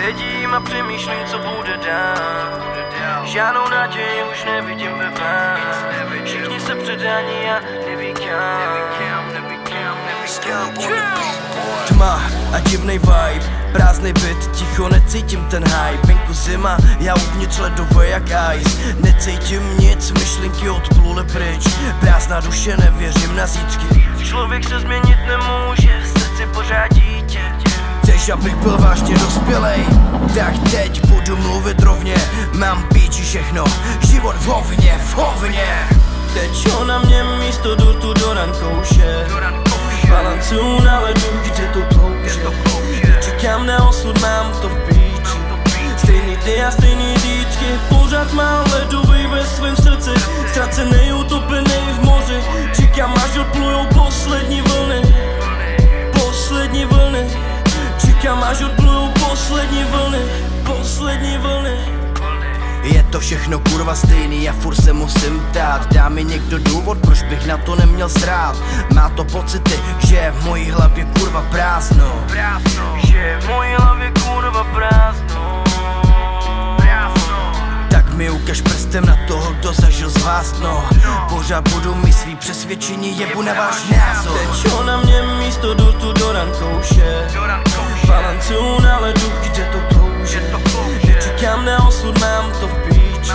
ležím a přemýšlím, co bude dál. Žádnou naději už nevidím ve vás. Všichni se předání a neví kam. Tma a divnej vibe Prázdnej byt, ticho, necítím ten hype. Venku zima, já uvnitř ledové jak ice. Necítím nic, myšlenky odpluly pryč. Prázdná duše, nevěřím na zítřky Člověk se změnit nemůže, v srdci pořád dítě Chceš, abych byl vážně dospělej? Tak teď budu mluvit rovně Mám píči všechno, život v hovně, v hovně. Teď na mě místo dortu do rankouše. Balancuju na ledu, kde to plouže Čekám na osud, mám to v píči. Stejný ty a stejný dítky Pořád mám ledový ve svém srdci. Ztracený, poslední vlny Poslední vlny. Je to všechno kurva stejný, já furt se musím dát Dá mi někdo důvod, proč bych na to neměl zrát? Má to pocity, že je v mojí hlavě kurva prázdno. Že je v mojí hlavě kurva prázdno. Tak mi ukaž prstem na toho, kdo zažil z vás no Pořád budu mít svý přesvědčení, jebu na váš názor. Teď na mě místo dortu do rankouše. Balancuju mám to v píči.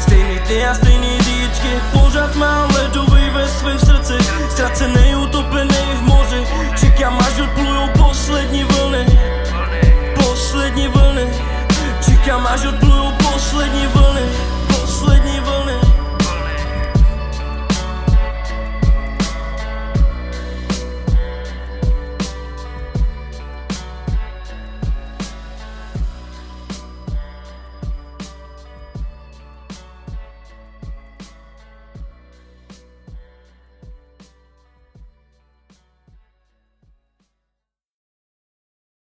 Stejný ty a stejný dítky Pořád mám ledový ve svém srdci. Ztracený, utopený v moři. Čekám až odplujou poslední vlny. Poslední vlny. Čekám až odplujou